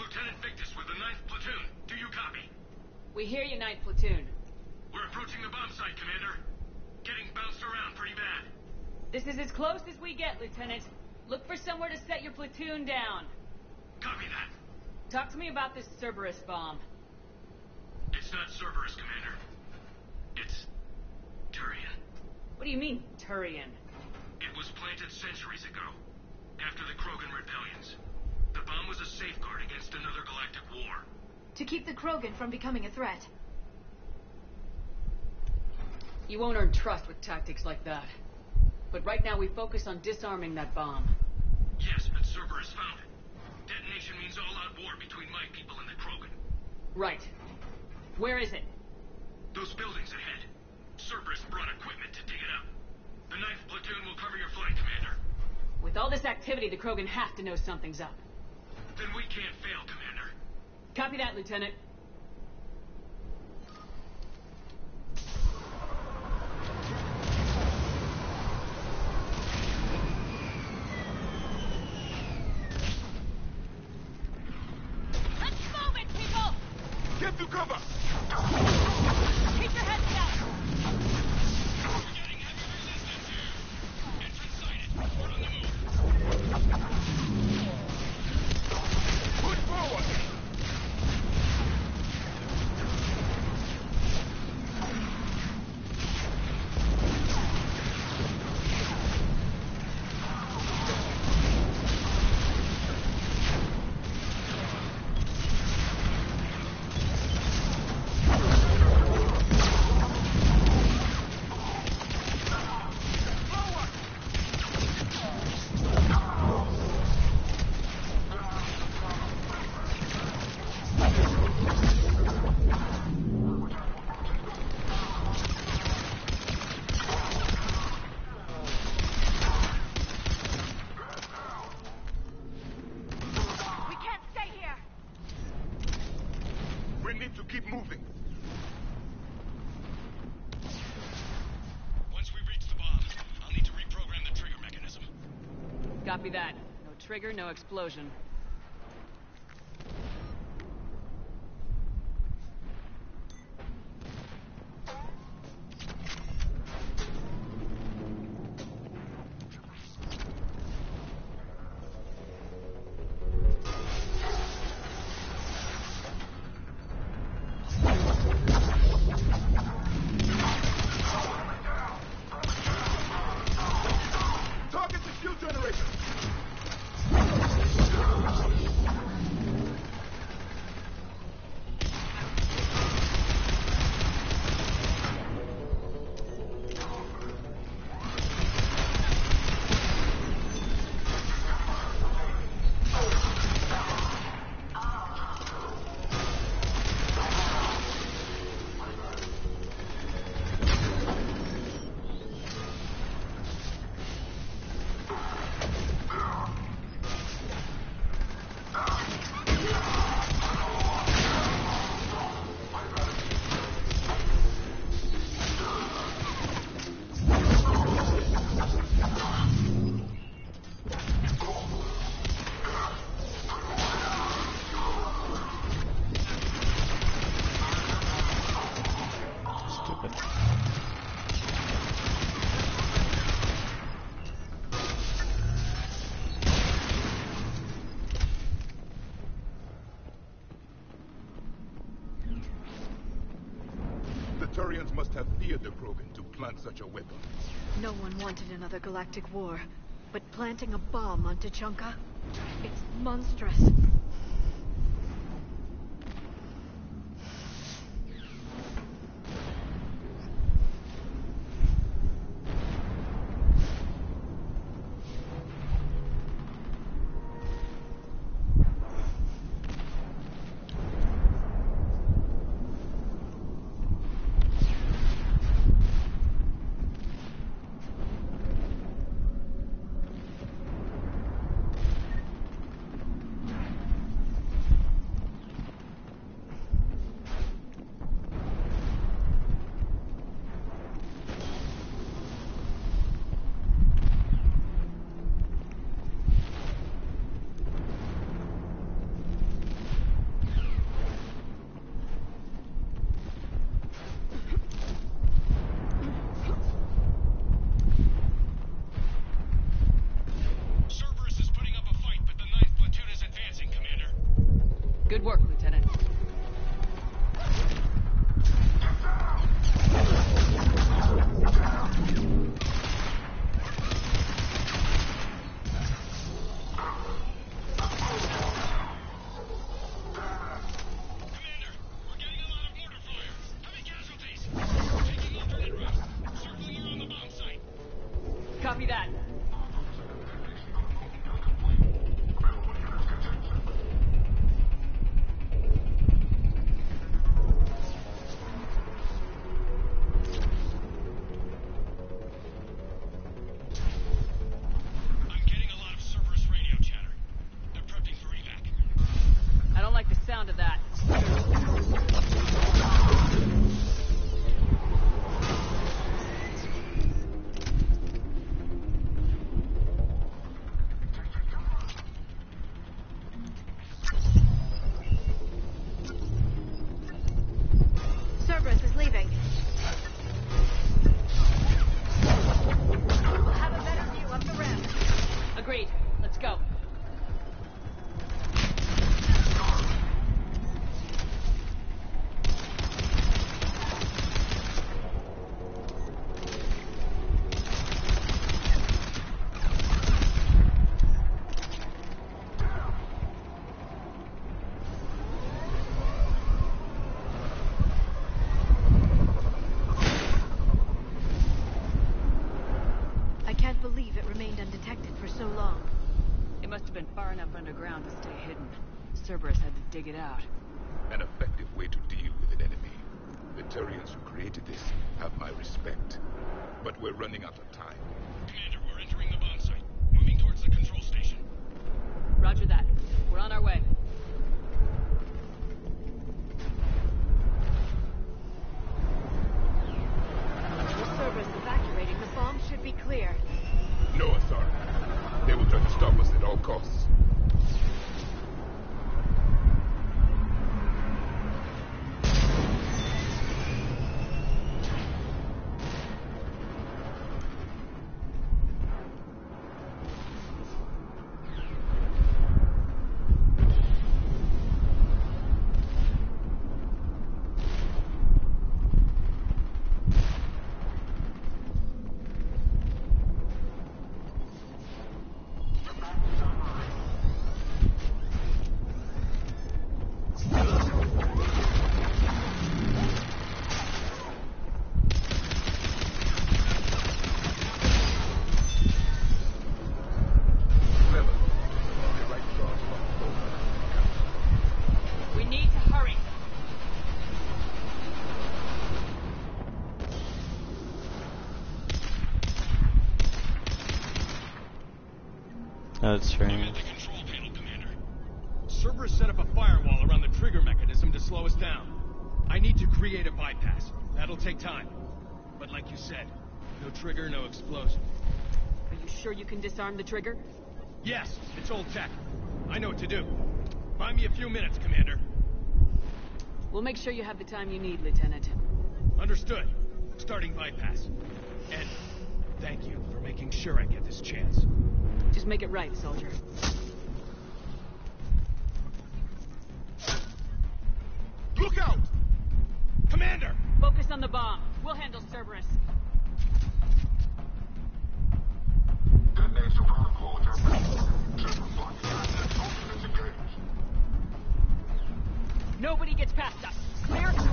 Lieutenant Victus with the 9th Platoon. Do you copy? We hear you, 9th Platoon. We're approaching the bomb site, Commander. Getting bounced around pretty bad. This is as close as we get, Lieutenant. Look for somewhere to set your platoon down. Copy that. Talk to me about this Cerberus bomb. It's not Cerberus, Commander. It's... Turian. What do you mean, Turian? It was planted centuries ago, after the Krogan rebellions. The bomb was a safeguard against another galactic war. To keep the Krogan from becoming a threat. You won't earn trust with tactics like that. But right now we focus on disarming that bomb. Yes, but Cerberus found it. Detonation means all-out war between my people and the Krogan. Right. Where is it? Those buildings ahead. Cerberus brought equipment to dig it up. The 9th Platoon will cover your flank, Commander. With all this activity, the Krogan have to know something's up. Then we can't fail, Commander. Copy that, Lieutenant. Let's move it, people! Get to cover! Keep your heads down! We're getting heavy resistance here. Entrance sighted. We're on the move. Push forward! We can't stay here! We need to keep moving. Once we reach the bomb, I'll need to reprogram the trigger mechanism. Copy that. No trigger, no explosion. Such a weapon. No one wanted another galactic war. But planting a bomb on Tuchanka? It's monstrous. Out. An effective way to deal with an enemy. The Turians who created this have my respect. But we're running out of time. Commander, we're entering the bomb site. Moving towards the control station. Roger that. We're on our way. With Cerberus evacuating, the bomb should be clear. No, Asara. They will try to stop us at all costs. Clever. The right charge from over. We need to hurry. That's I'm at strange. the control panel, Commander. Cerberus set up a firewall around the trigger mechanism to slow us down. I need to create a bypass. That'll take time. But like you said, no trigger, no explosion. Are you sure you can disarm the trigger? Yes, it's old tech. I know what to do. Buy me a few minutes, Commander. We'll make sure you have the time you need, Lieutenant. Understood. Starting bypass. And thank you for making sure I get this chance. Just make it right, soldier. Look out! Commander! Focus on the bomb. We'll handle Cerberus. Nobody gets past us. Clear? Clear.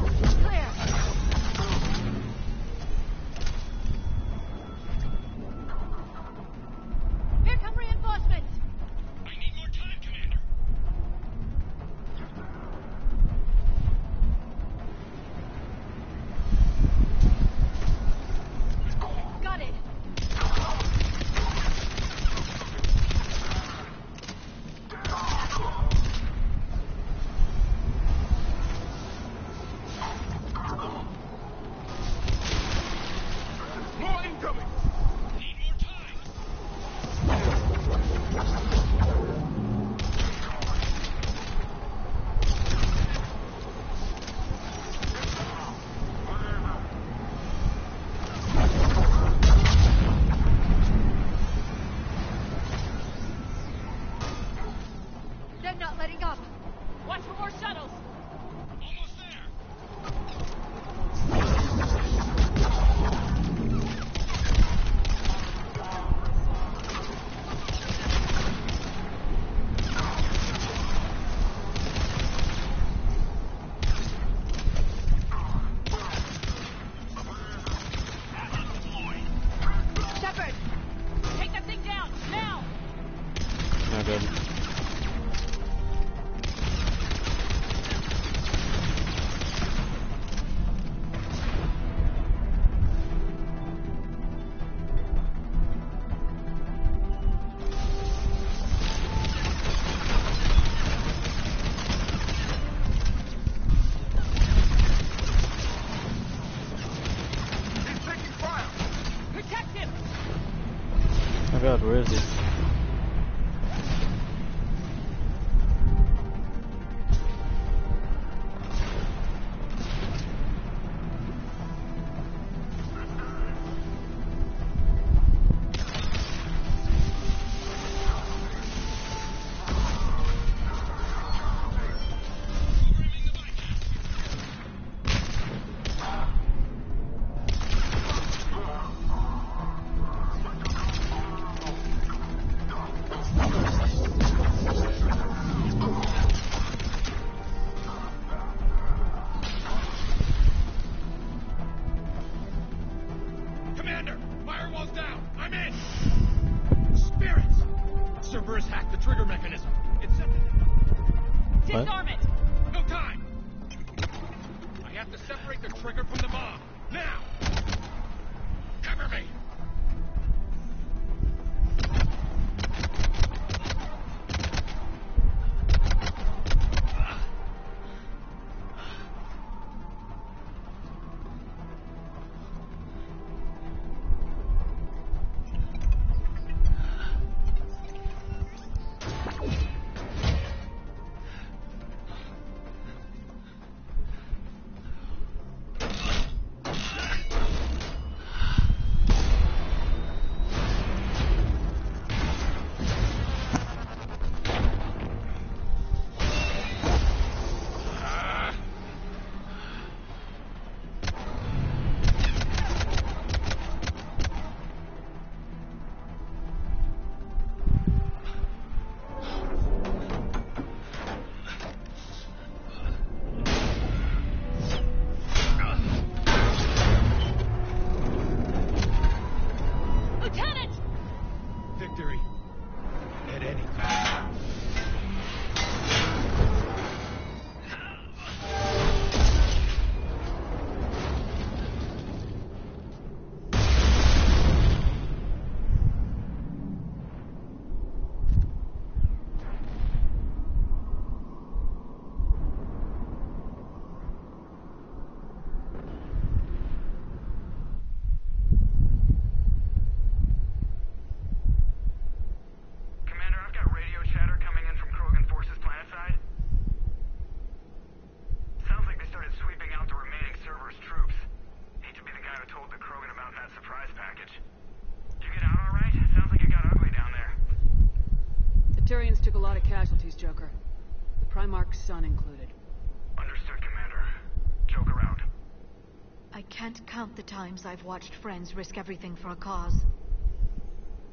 Count the times I've watched friends risk everything for a cause.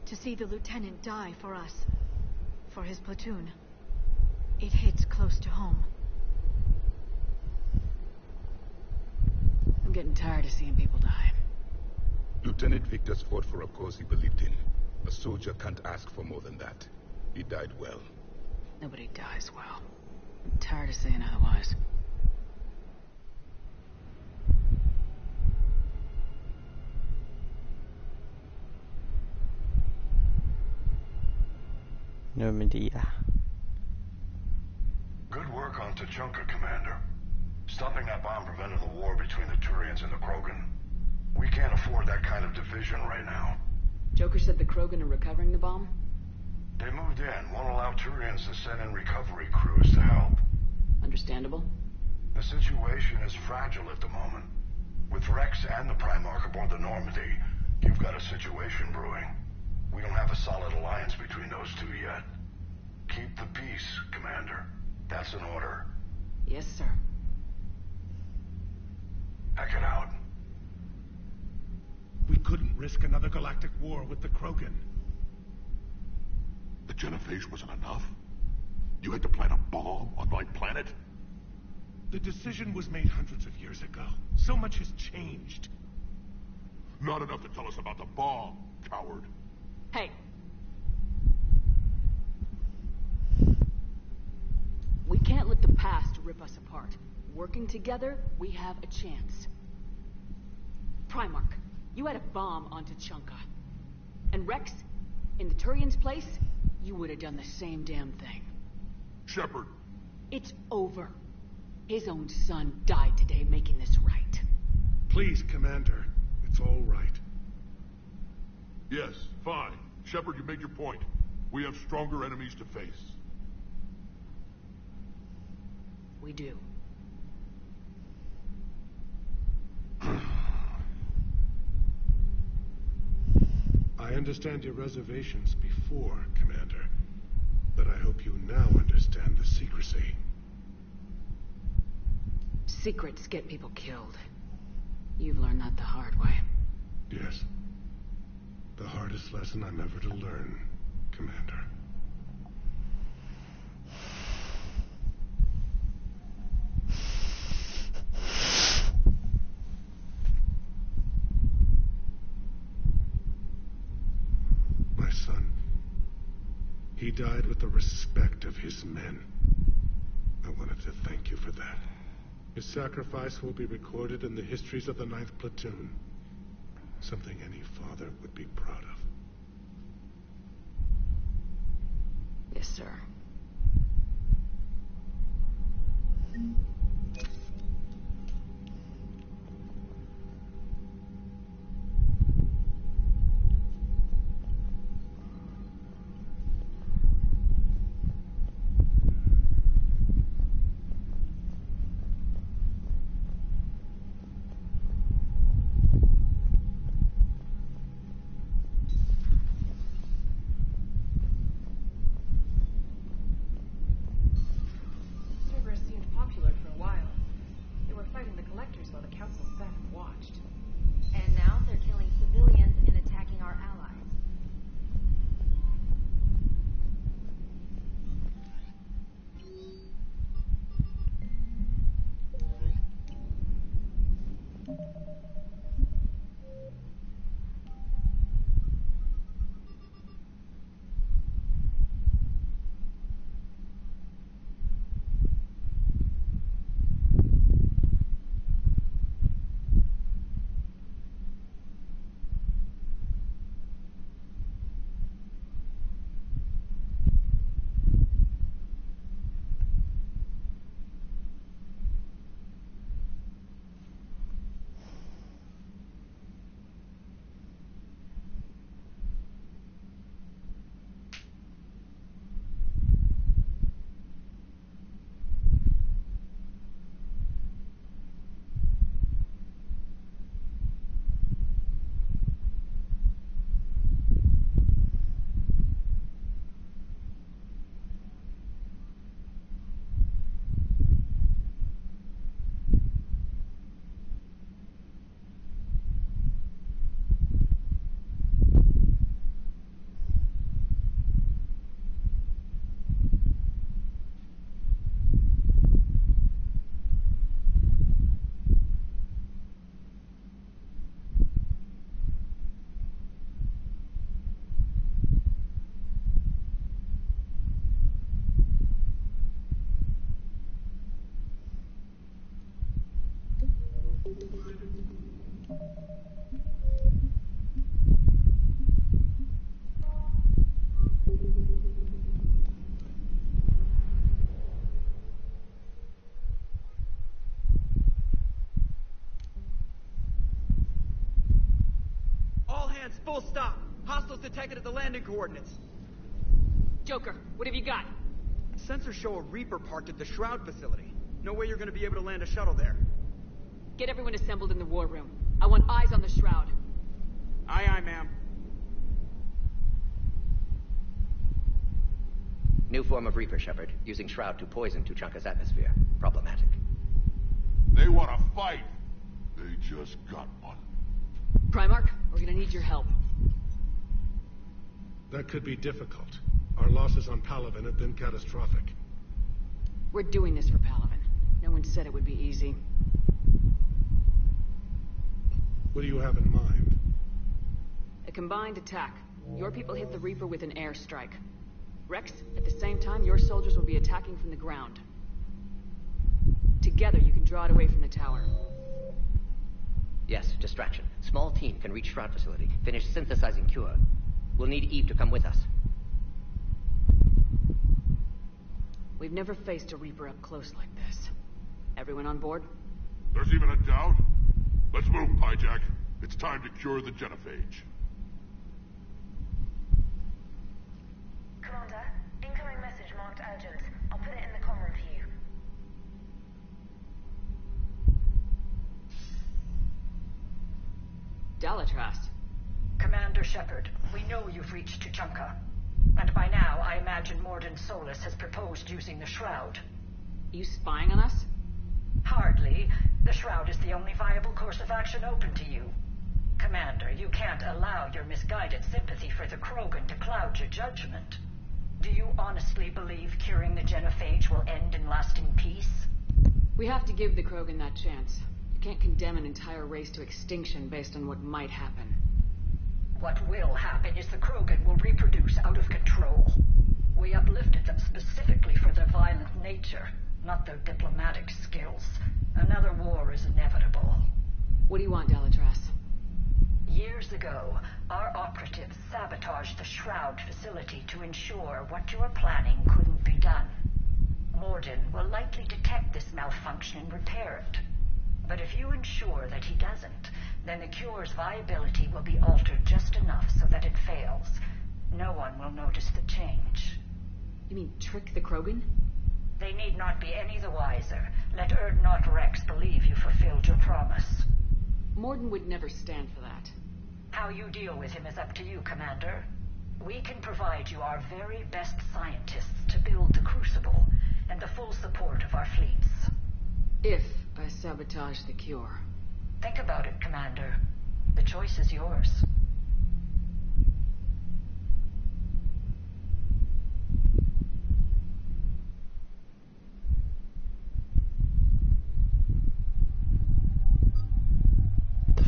To see the lieutenant die for us, for his platoon, it hits close to home. I'm getting tired of seeing people die. Lieutenant Victus fought for a cause he believed in. A soldier can't ask for more than that. He died well. Nobody dies well. I'm tired of saying otherwise. Normandia. Good work on Tuchanka, Commander. Stopping that bomb prevented the war between the Turians and the Krogan. We can't afford that kind of division right now. Joker said the Krogan are recovering the bomb? They moved in, won't allow Turians to send in recovery crews to help. Understandable. The situation is fragile at the moment. With Wrex and the Primarch aboard the Normandy, you've got a situation brewing. We don't have a solid alliance between those two yet. Keep the peace, Commander. That's an order. Yes, sir. Hack it out. We couldn't risk another galactic war with the Krogan. The genophage wasn't enough? You had to plant a bomb on my planet? The decision was made hundreds of years ago. So much has changed. Not enough to tell us about the bomb, coward. Hey. We can't let the past rip us apart. Working together, we have a chance. Primarch, you had a bomb on Tuchanka. And Wrex, in the Turian's place, you would have done the same damn thing. Shepard, It's over. His own son died today making this right. Please, Commander. It's all right. yes, fine. Shepard, you made your point. We have stronger enemies to face. We do. I understand your reservations before, Commander. But I hope you now understand the secrecy. Secrets get people killed. You've learned that the hard way. Yes. The hardest lesson I'm ever to learn, Commander. My son. He died with the respect of his men. I wanted to thank you for that. His sacrifice will be recorded in the histories of the Ninth Platoon. Something any father would be proud of. Yes, sir. Full stop. Hostiles detected at the landing coordinates. Joker, what have you got? Sensors show a Reaper parked at the Shroud facility. No way you're gonna be able to land a shuttle there. Get everyone assembled in the war room. I want eyes on the shroud. Aye, aye, ma'am. New form of Reaper, Shepard, using Shroud to poison Tuchanka's atmosphere. Problematic. They want to fight. They just got one. Primarch, we're gonna need your help. That could be difficult. Our losses on Palaven have been catastrophic. We're doing this for Palaven. No one said it would be easy. What do you have in mind? A combined attack. Your people hit the Reaper with an airstrike. Wrex, at the same time, your soldiers will be attacking from the ground. Together, you can draw it away from the tower. Yes, distraction. Small team can reach Shroud facility, finish synthesizing cure. We'll need Eve to come with us. We've never faced a Reaper up close like this. Everyone on board? There's even a doubt? Let's move, Pyjack. It's time to cure the genophage. Commander. Incoming message marked urgent. I'll put it in the comm room for you. Dalatrass. Commander Shepard, we know you've reached Tuchanka. And by now, I imagine Mordin Solus has proposed using the Shroud. You spying on us? Hardly. The Shroud is the only viable course of action open to you. Commander, you can't allow your misguided sympathy for the Krogan to cloud your judgment. Do you honestly believe curing the genophage will end in lasting peace? We have to give the Krogan that chance. You can't condemn an entire race to extinction based on what might happen. What will happen is the Krogan will reproduce out of control. We uplifted them specifically for their violent nature, not their diplomatic skills. Another war is inevitable. What do you want, Dalatrass? Years ago, our operatives sabotaged the Shroud facility to ensure what you were planning couldn't be done. Mordin will likely detect this malfunction and repair it. But if you ensure that he doesn't, then the cure's viability will be altered just enough so that it fails. No one will notice the change. You mean trick the Krogan? They need not be any the wiser. Let Urdnot Wrex believe you fulfilled your promise. Mordin would never stand for that. How you deal with him is up to you, Commander. We can provide you our very best scientists to build the Crucible, and the full support of our fleets. If I sabotage the cure. Think about it, Commander. The choice is yours.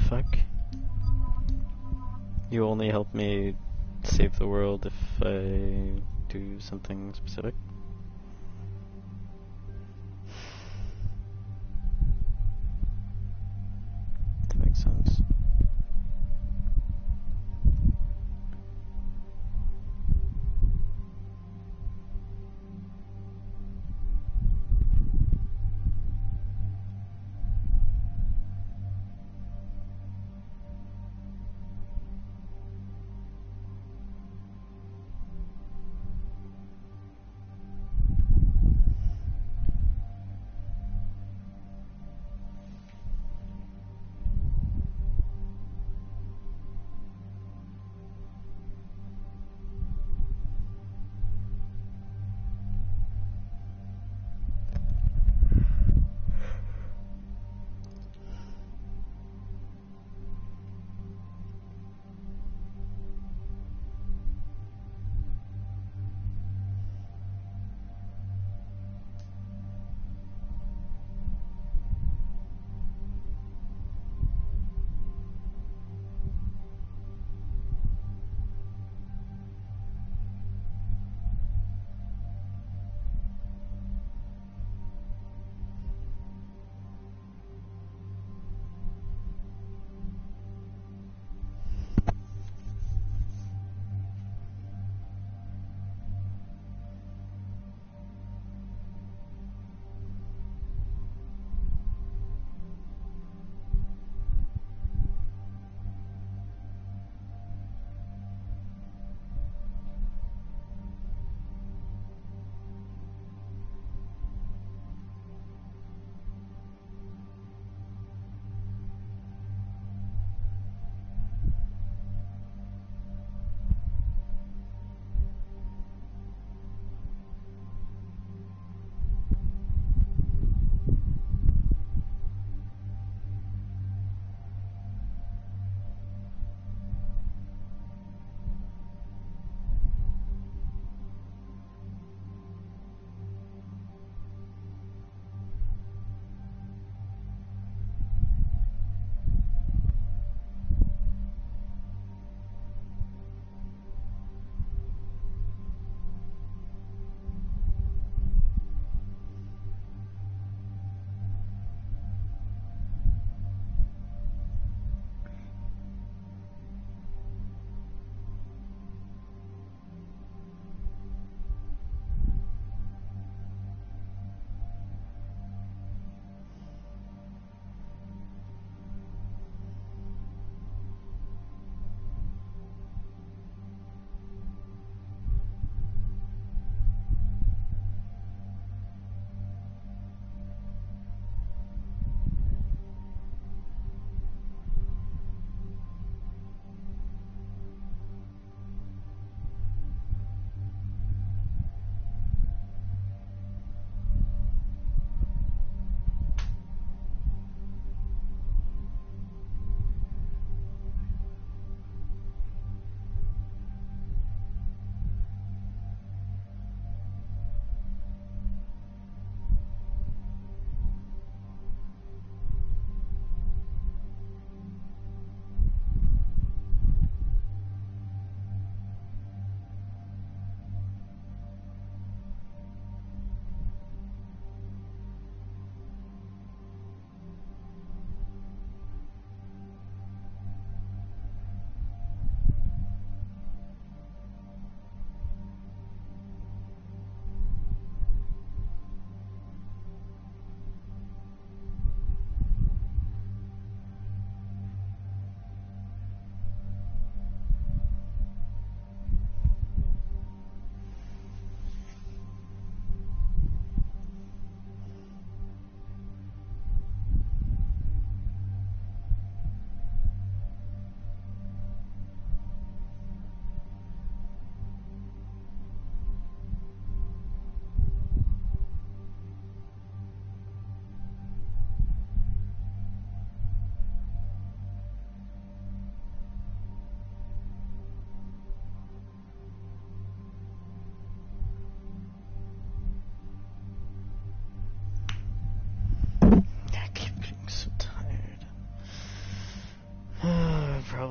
Fuck? You only help me save the world if I do something specific? That makes sense.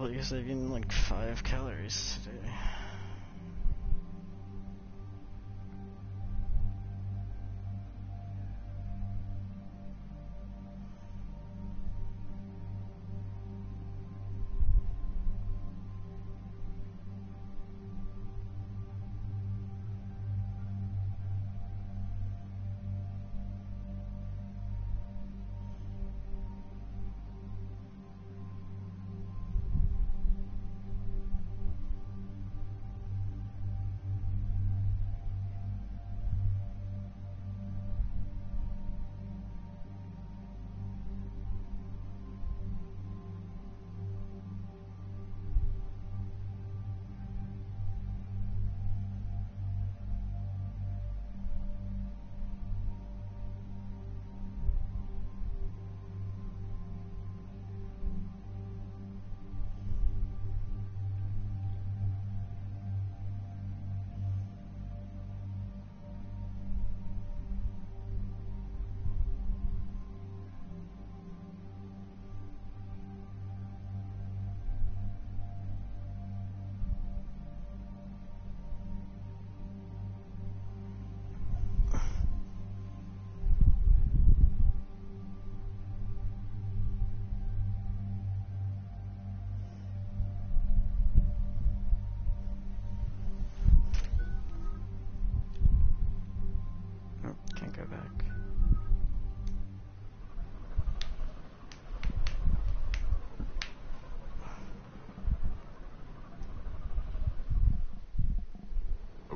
I guess I've eaten like five calories today.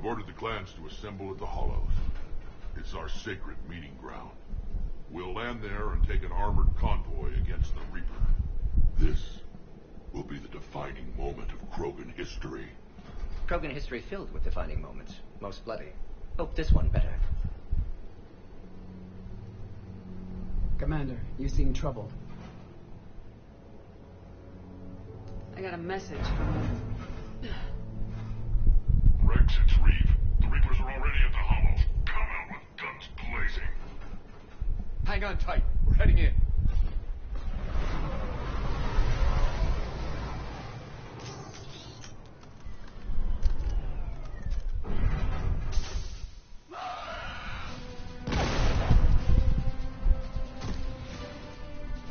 Ordered the clans to assemble at the Hollows. It's our sacred meeting ground. We'll land there and take an armored convoy against the Reaper. This will be the defining moment of Krogan history. Krogan history filled with defining moments. Most bloody. Hope this one better. Commander, you seem troubled. I got a message from. Wrex, it's Wreav. The Reapers are already at the Hollows. Come out with guns blazing. Hang on tight. We're heading in.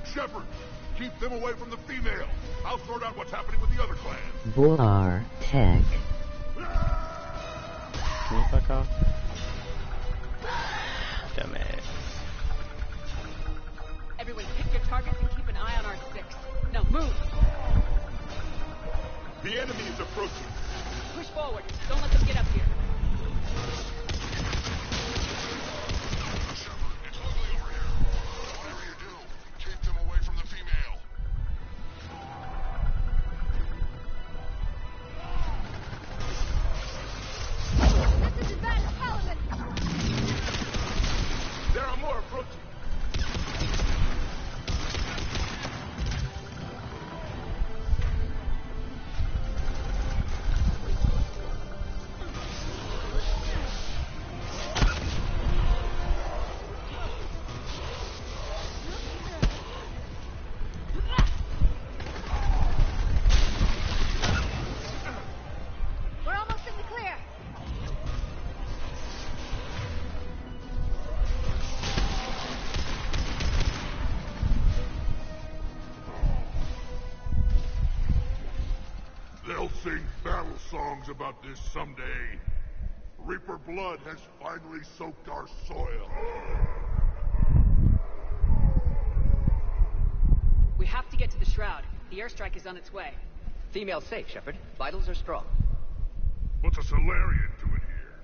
Shepard, keep them away from the female. I'll sort out what's happening with the other clans. Bular Tech. Can songs about this someday. Reaper blood has finally soaked our soil. We have to get to the shroud. The airstrike is on its way. Female safe, Shepard. Vitals are strong. What's a Salarian doing here?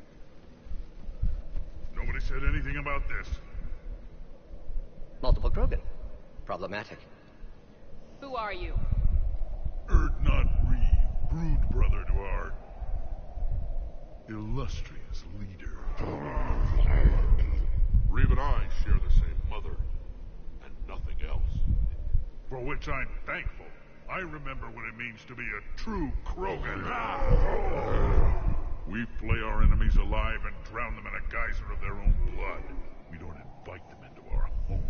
Nobody said anything about this. Multiple Krogan. Problematic. Who are you? Urdnot Wreav, brood brother to our illustrious leader. Wreav and I share the same mother, and nothing else. For which I'm thankful. I remember what it means to be a true Krogan. We flay our enemies alive and drown them in a geyser of their own blood. We don't invite them into our home.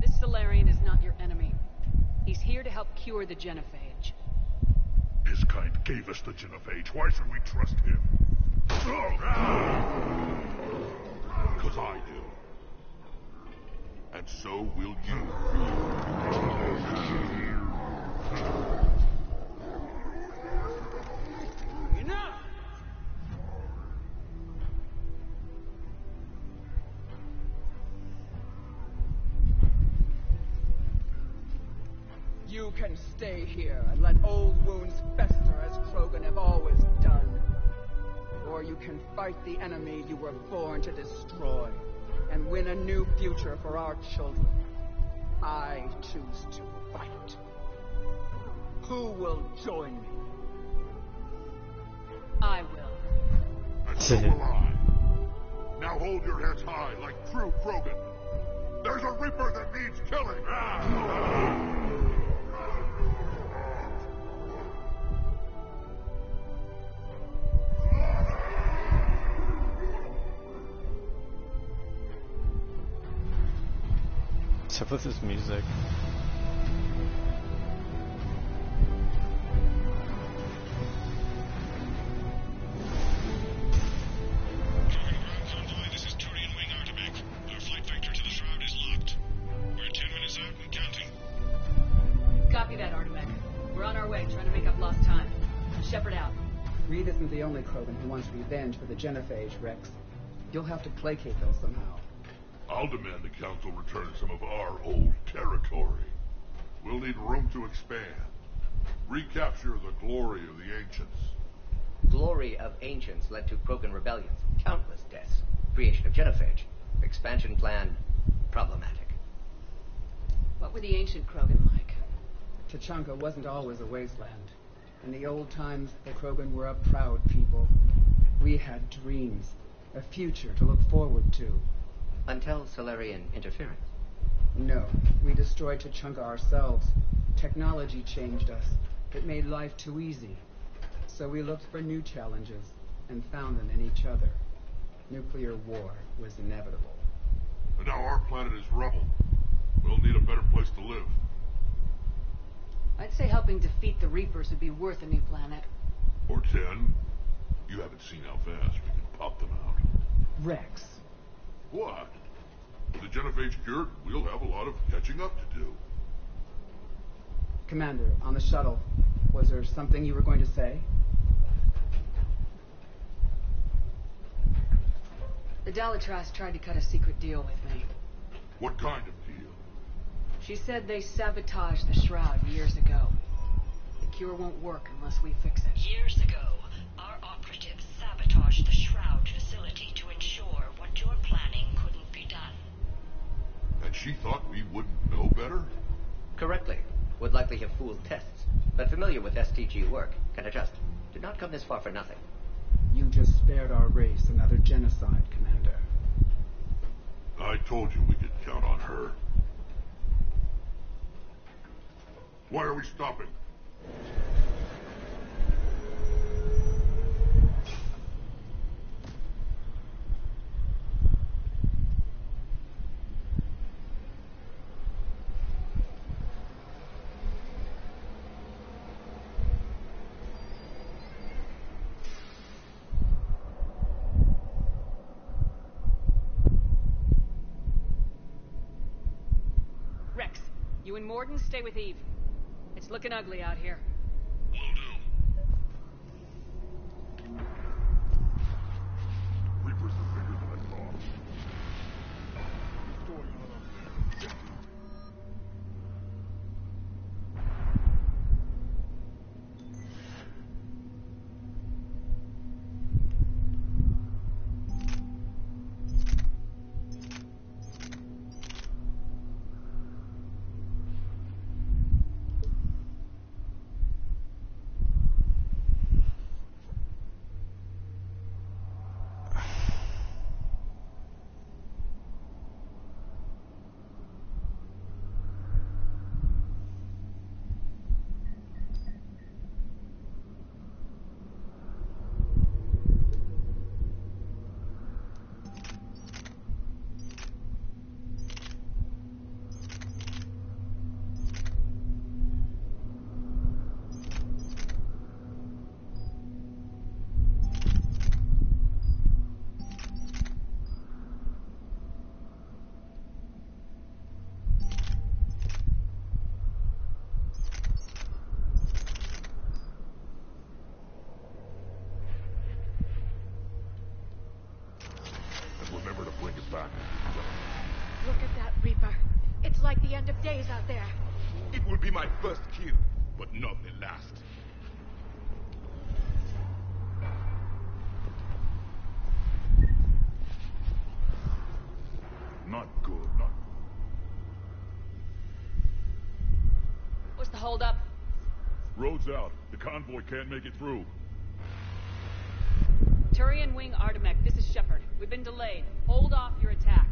This Salarian is not your enemy. He's here to help cure the genophage. His kind gave us the Genophage. Why should we trust him? Because I do. And so will you. Enough! You can stay here and let old wounds can fight the enemy you were born to destroy and win a new future for our children. I choose to fight. Who will join me? I will. And so will I. Now hold your heads high like true Krogan. There's a Reaper that needs killing. Ah! Lost time. Shepard out. Wreav isn't the only Krogan who wants revenge for the Genophage, Wrex. You'll have to placate those somehow. I'll demand the Council return some of our old territory. We'll need room to expand. Recapture the glory of the Ancients. Glory of Ancients led to Krogan rebellions, countless deaths, creation of Genophage. Expansion plan, problematic. What were the ancient Krogan like? Tuchanka wasn't always a wasteland. In the old times, the Krogan were a proud people. We had dreams, a future to look forward to. Until Salarian interference. No, we destroyed Tuchanka ourselves. Technology changed us. It made life too easy. So we looked for new challenges and found them in each other. Nuclear war was inevitable. And now our planet is rubble. We'll need a better place to live. I'd say helping defeat the Reapers would be worth a new planet. Or ten. You haven't seen how fast we can pop them out. Wrex. What? With the Genophage cured, we'll have a lot of catching up to do. Commander, on the shuttle, was there something you were going to say? The Dalatrass tried to cut a secret deal with me. What kind of deal? She said they sabotaged the Shroud years ago. The cure won't work unless we fix it. Years ago, our operatives sabotaged the Shroud And she thought we wouldn't know better? Correctly. Would likely have fooled tests, but familiar with STG work, can adjust. Did not come this far for nothing. You just spared our race another genocide, Commander. I told you we could count on her. Why are we stopping? Wrex, you and Mordin stay with Eve. It's looking ugly out here. Convoy can't make it through. Turian Wing Artemek, this is Shepard. We've been delayed. Hold off your attack.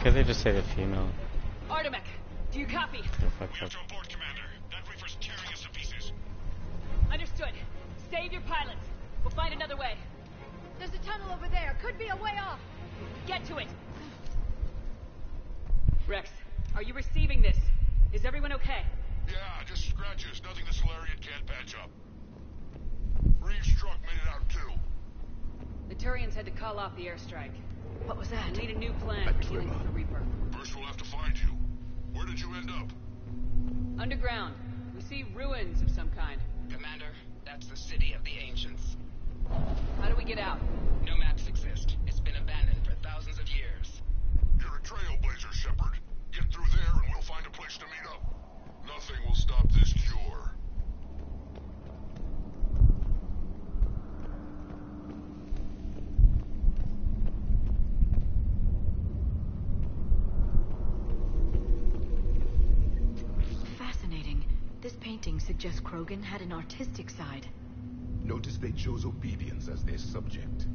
I like how they just say the female. Artemek, do you copy? Fuck up. Understood. Save your pilots. We'll find another way. There's a tunnel over there. Could be a way off. Get to it. Wrex, are you receiving this? Is everyone okay? Yeah, just scratches. Nothing the Salarian can't patch up. Wreav's truck made it out too. The Turians had to call off the airstrike. What was that? We need a new plan for dealing with the Reaper. First we'll have to find you. Where did you end up? Underground. We see ruins of some kind. Commander, that's the city of the ancients. How do we get out? No maps exist. It's been abandoned for thousands of years. You're a trailblazer, Shepard. Get through there and we'll find a place to meet up. Nothing will stop this cure. Fascinating. This painting suggests Krogan had an artistic side. Notice they chose obedience as their subject.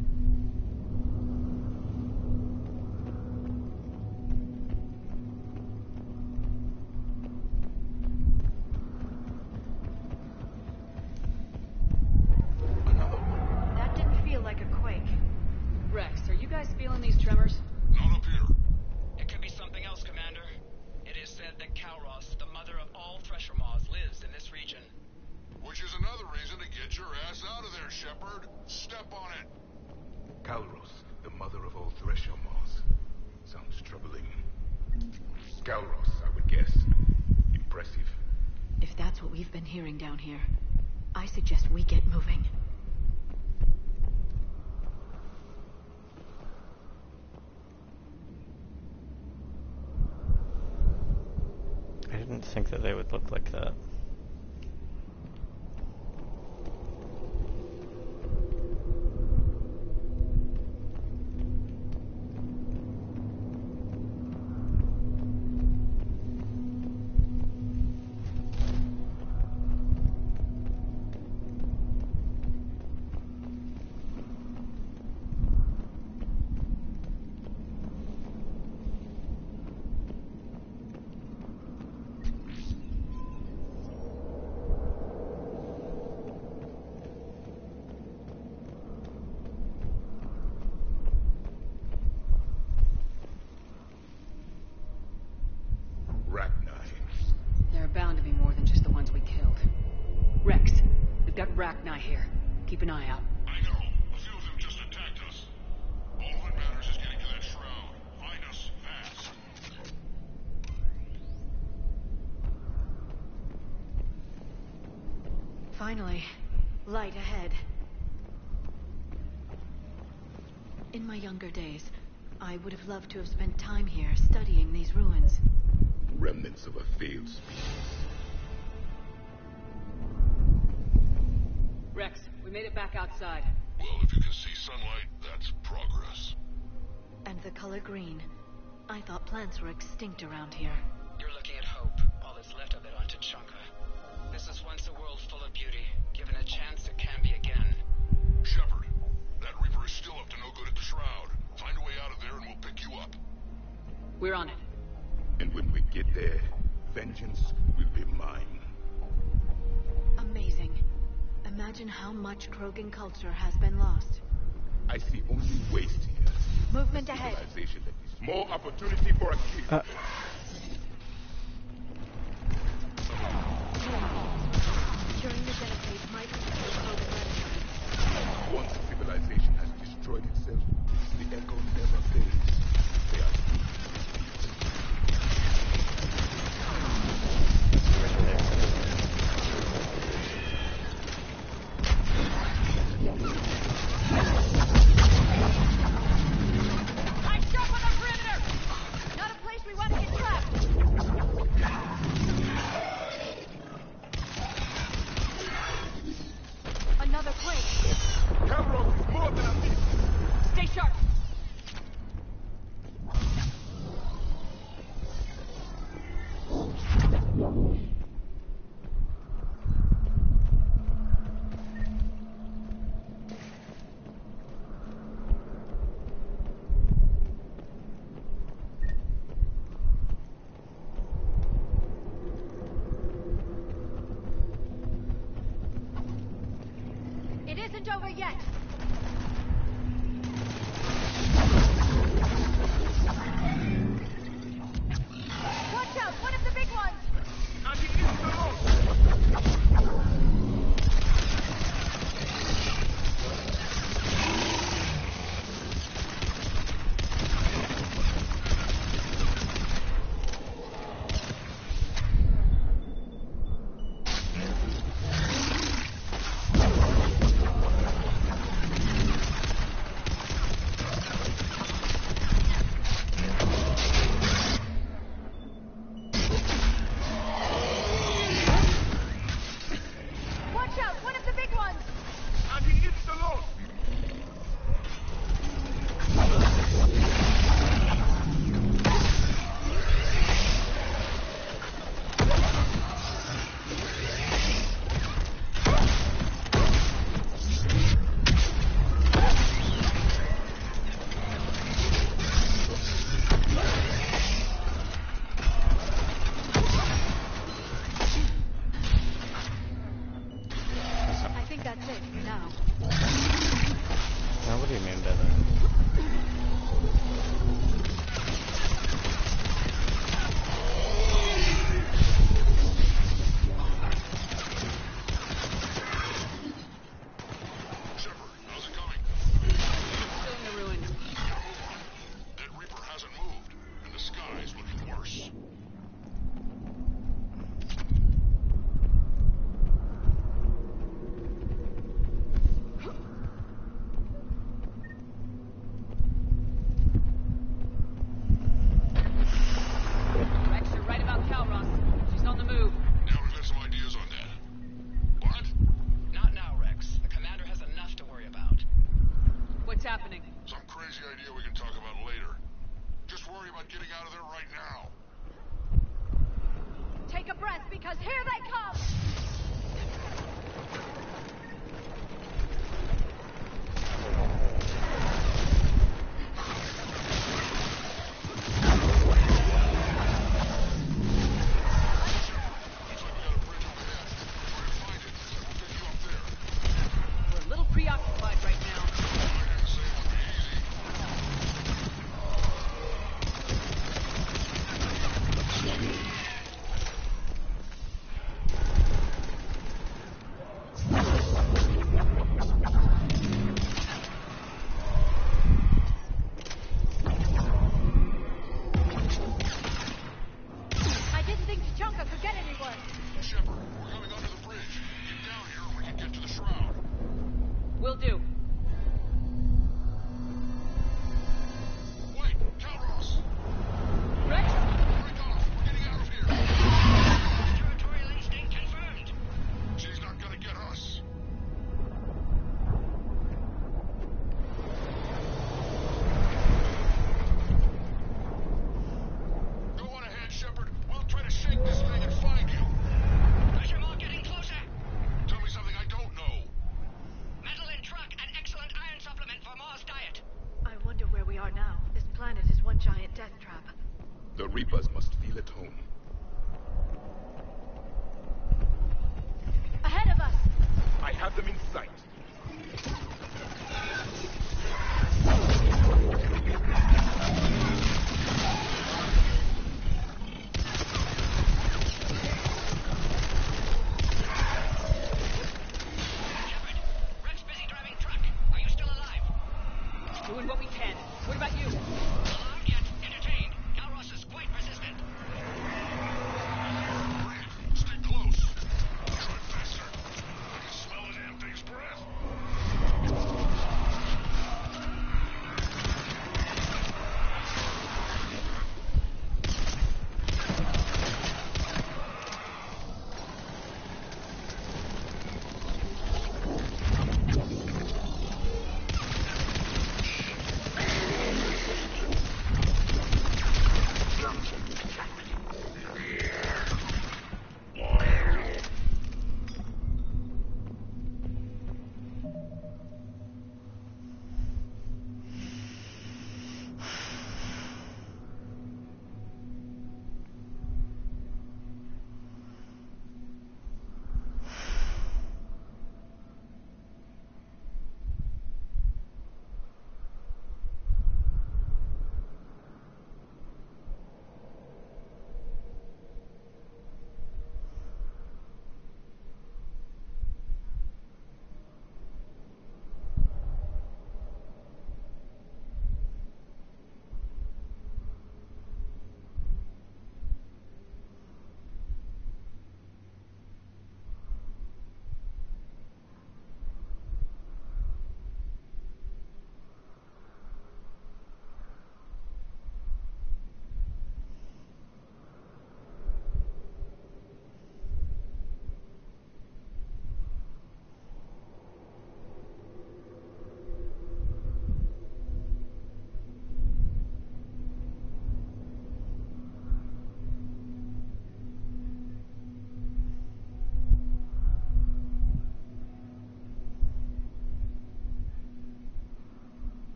Light ahead. In my younger days, I would have loved to have spent time here studying these ruins. Remnants of a failed species. Wrex, we made it back outside. Well, if you can see sunlight, that's progress. And the color green. I thought plants were extinct around here. We're on it. And when we get there, vengeance will be mine. Amazing. Imagine how much Krogan culture has been lost. I see only waste here. Movement ahead. More opportunity for a kill. Uh. Once civilization has destroyed itself, the echoes It's not over yet.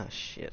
Ah, shit.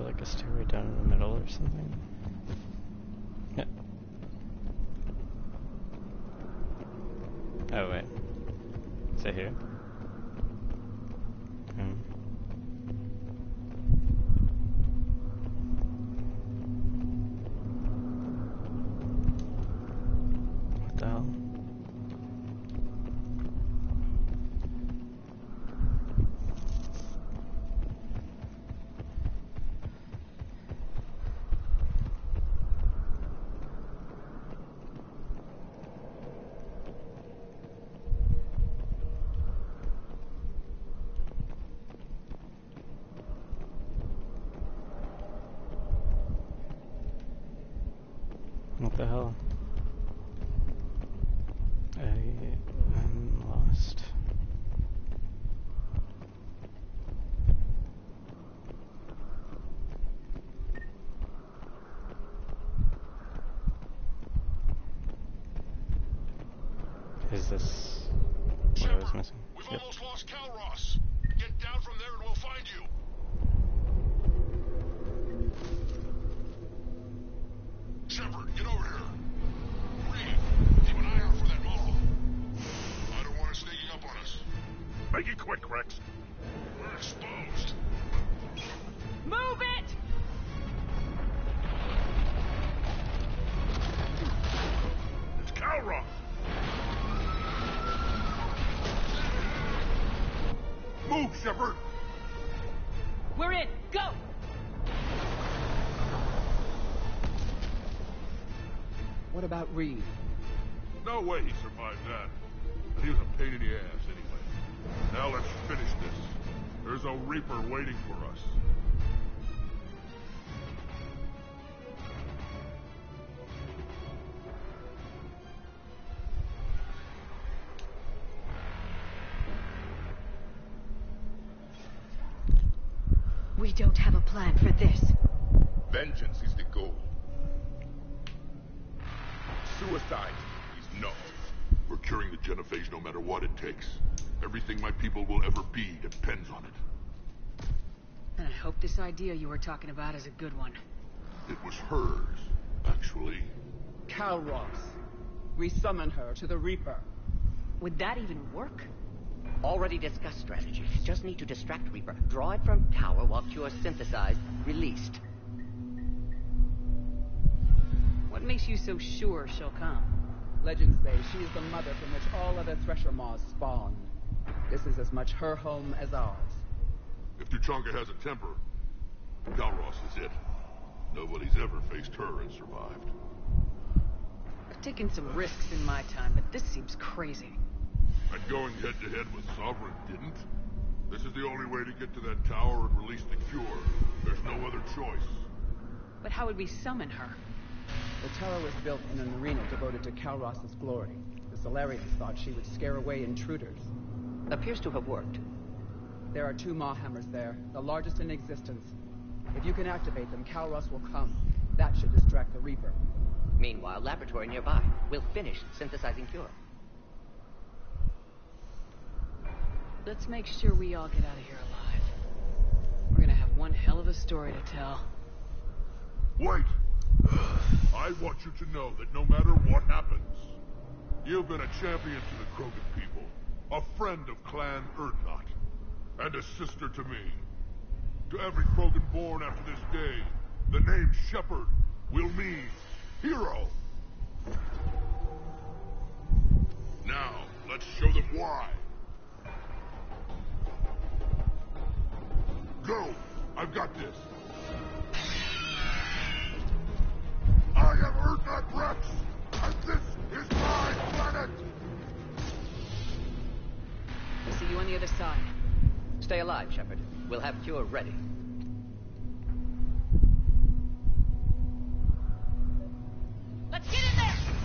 like a stairway down in the middle or something? Yeah. Oh wait. Is it here? Hmm. What the hell? What the hell? I am lost. Is this what I was missing? We've Yep. almost lost Kalros. Get down from there and we'll find you. Shepard, get over here. Make it quick, Wrex. We're exposed. Move it! It's Kalros. Move, Shepard. We're in. Go! What about Reed? No way he survived that. Now let's finish this. There's a Reaper waiting for us. We don't have a plan for this. Vengeance is the goal. Suicide is not. We're curing the genophage no matter what it takes. Everything my people will ever be depends on it. And I hope this idea you were talking about is a good one. It was hers, actually. Kalros. We summon her to the Reaper. Would that even work? Already discussed strategy. Just need to distract Reaper. Draw it from tower while Cure synthesized, released. What makes you so sure she'll come? Legends say she is the mother from which all other Thresher Maws spawn. This is as much her home as ours. If Tuchanka has a temper, Kalros is it. Nobody's ever faced her and survived. I've taken some risks in my time, but this seems crazy. And going head to head with Sovereign didn't? This is the only way to get to that tower and release the cure. There's no other choice. But how would we summon her? The tower was built in an arena devoted to Kalros' glory. The Salarians thought she would scare away intruders. Appears to have worked. There are two Maw hammers there, the largest in existence. If you can activate them, Kalros will come. That should distract the Reaper. Meanwhile, laboratory nearby. We'll finish synthesizing Cure. Let's make sure we all get out of here alive. We're gonna have one hell of a story to tell. Wait! I want you to know that no matter what happens, you've been a champion to the Krogan people, a friend of Clan Urdnot, and a sister to me. To every Krogan born after this day, the name Shepard will mean hero. Now, let's show them why. Go! I've got this. I am Urdnot Wrex, and this is my planet! We'll see you on the other side. Stay alive, Shepard. We'll have cure ready. Let's get in there!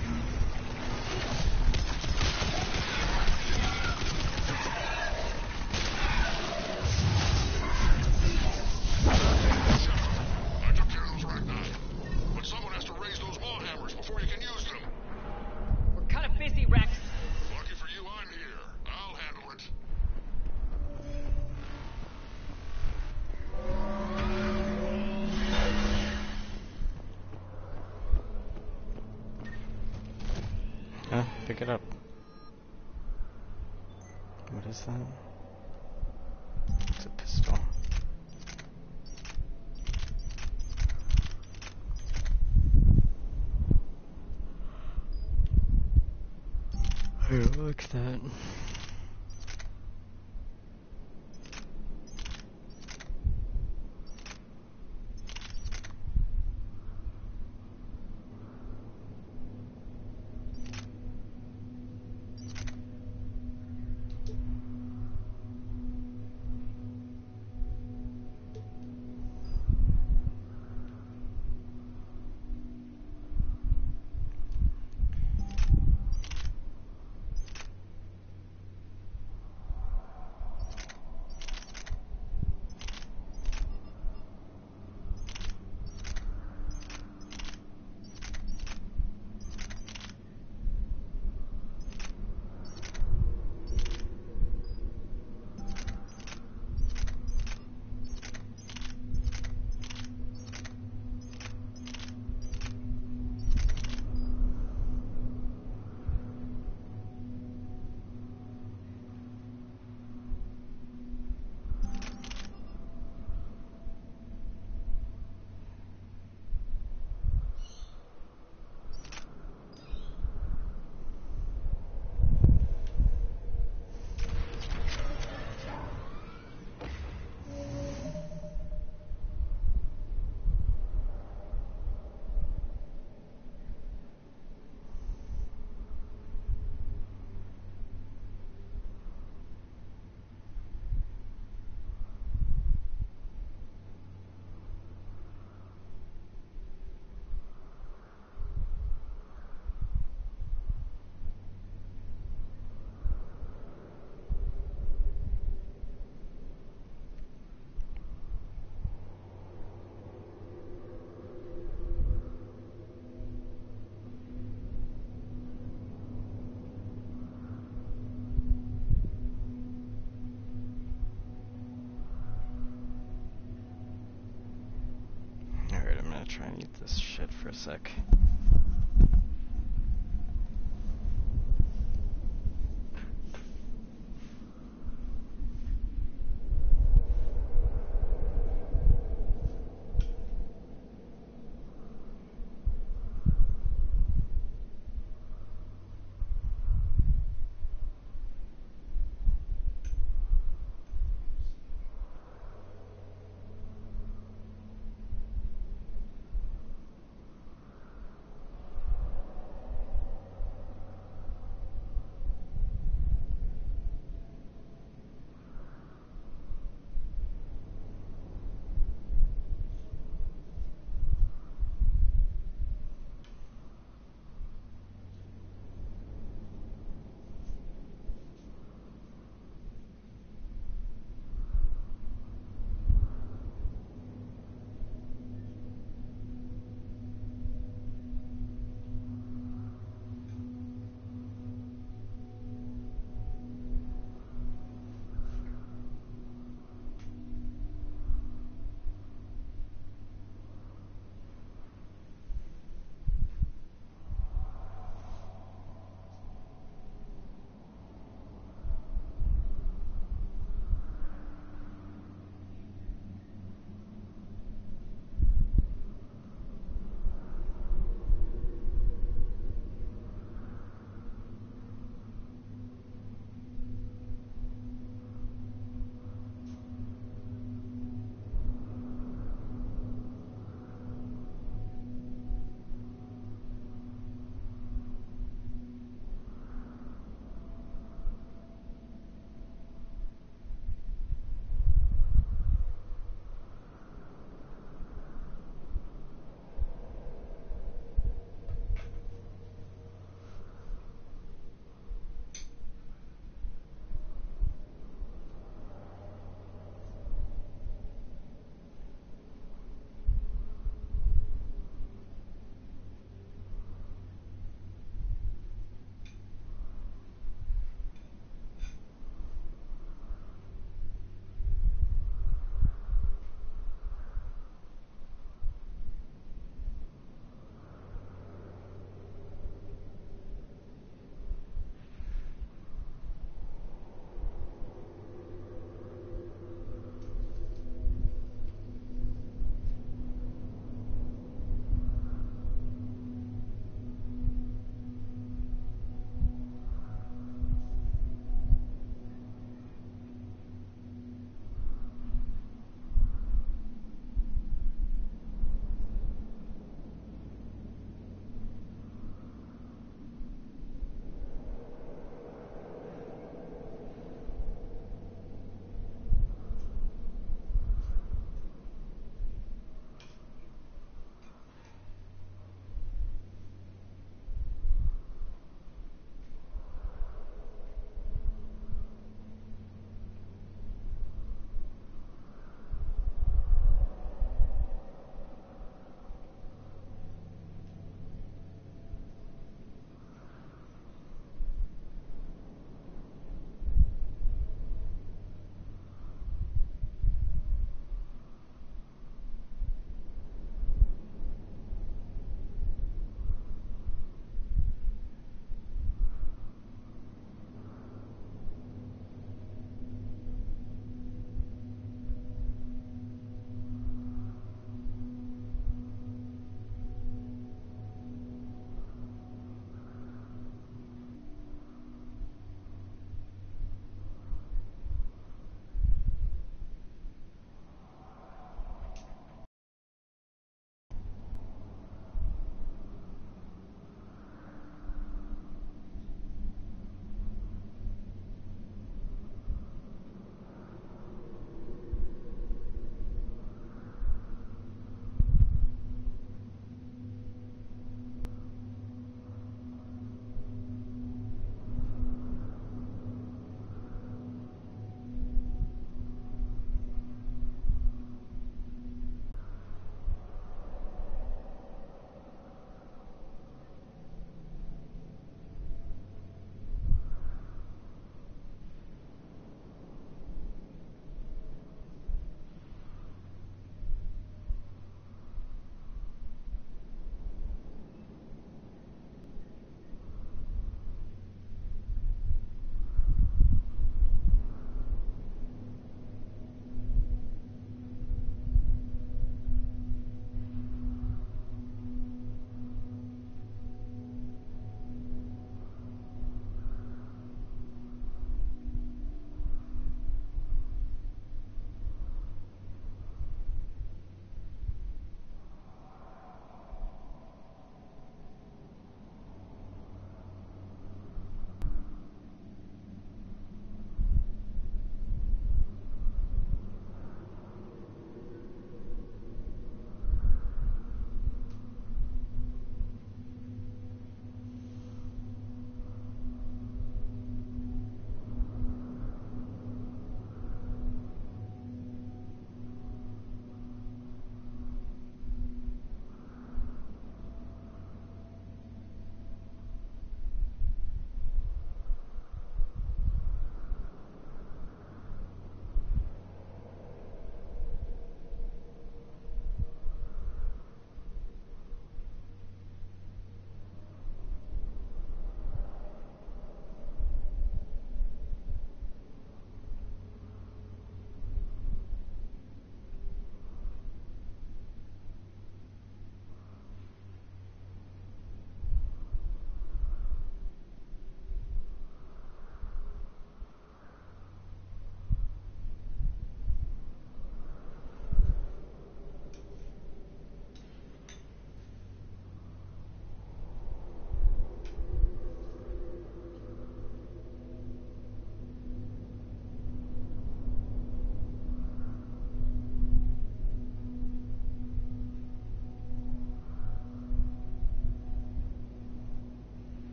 Try and eat this shit for a sec.